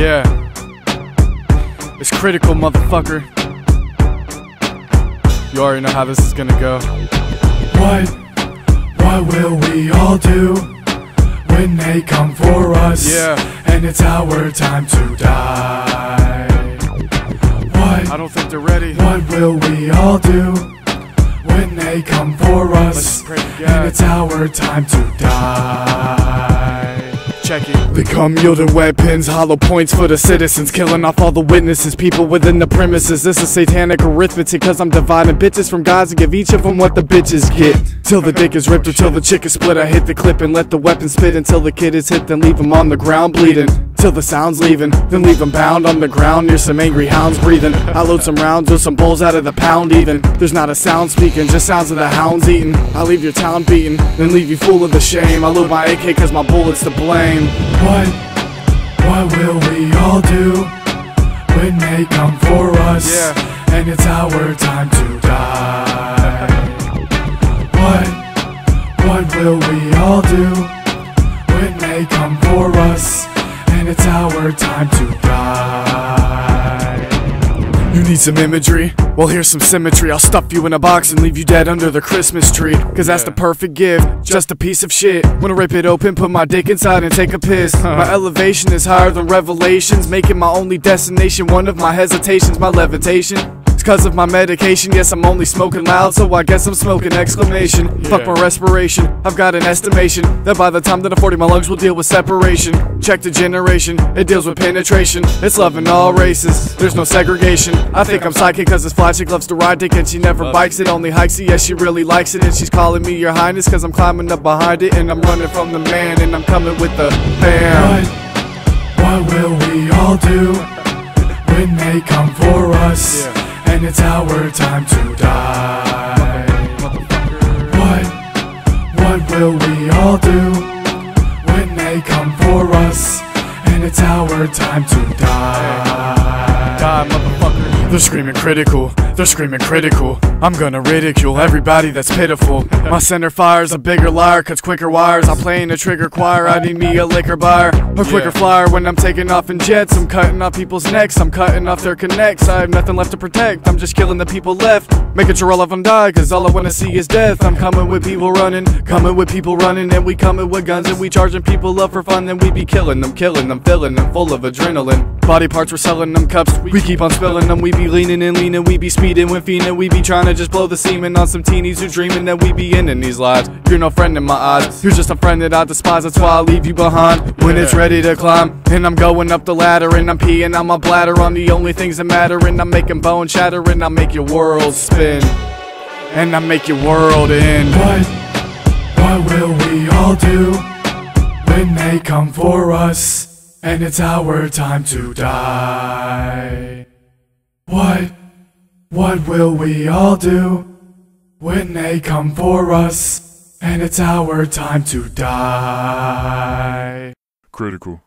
Yeah. It's critical, motherfucker. You already know how this is gonna go. What, what will we all do when they come for us? Yeah. And it's our time to die. What? I don't think they're ready. what will we all do when they come for Let's pray to And it's our time to die. Check it. They come yielding weapons, hollow points for the citizens, killing off all the witnesses, people within the premises. This is satanic arithmetic, cause I'm dividing bitches from guys and give each of them what the bitches get. Till the dick is ripped or till the chick is split, I hit the clip and let the weapon spit until the kid is hit, then leave him on the ground bleeding. Till the sound's leaving, then leave him bound on the ground near some angry hounds breathing. I load some rounds with some bulls out of the pound even. There's not a sound speaking, just sounds of the hounds eating. I leave your town beaten, then leave you full of the shame. I load my AK cause my bullets to blame. What, what will we all do when they come for us? Yeah. And it's our time to die. What, what will we all do it's our time to die. You need some imagery? Well, here's some symmetry. I'll stuff you in a box and leave you dead under the Christmas tree. Cause that's the perfect gift, just a piece of shit. Wanna rip it open, put my dick inside and take a piss. my elevation is higher than revelations, making my only destination one of my hesitations, my levitation. It's cause of my medication, yes, I'm only smoking loud, so I guess I'm smoking exclamation. Fuck my respiration, I've got an estimation that by the time that I'm 40, my lungs will deal with separation. Check the generation, it deals with penetration. It's loving all races, there's no segregation. I think I'm psychic cause this fly chick loves to ride dick and she never Love bikes it, only hikes it, yes, she really likes it. And she's calling me your highness cause I'm climbing up behind it and I'm running from the man and I'm coming with the bam. What, what will we all do when they come for us? Yeah. And it's our time to die. What, what will we all do when they come for us? And it's our time to die. Die, motherfucker. They're screaming critical, they're screaming critical. I'm gonna ridicule everybody that's pitiful. My center fire's a bigger liar, cuts quicker wires. I'm playing a trigger choir, I need me a liquor buyer. A quicker Yeah. flyer when I'm taking off in jets. I'm cutting off people's necks, I'm cutting off their connects. I have nothing left to protect, I'm just killing the people left. Making sure all of them die, cause all I wanna see is death. I'm coming with people running, coming with people running, and we coming with guns and we charging people up for fun. Then we be killing them, killing them, filling them full of adrenaline. Body parts, we're selling them cups, we keep on spilling them. We be leaning and leaning, we be speeding when fiending. We be trying to just blow the semen on some teenies who dreaming that we be ending these lives. You're no friend in my eyes, you're just a friend that I despise. That's why I leave you behind when it's ready to climb. And I'm going up the ladder and I'm peeing on my bladder on the only things that matter. And I'm making bone shatter and I make your world spin. And I make your world end. What, what will we all do when they come for us? And it's our time to die. What, what will we all do when they come for us? And it's our time to die. Critical.